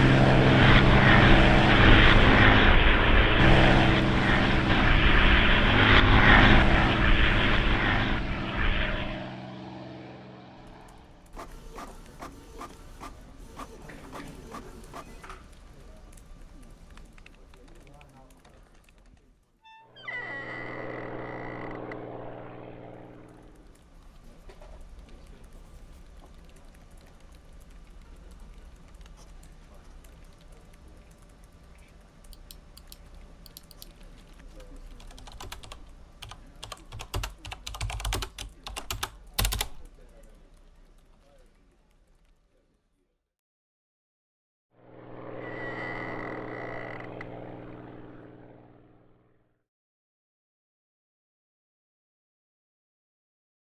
Yeah.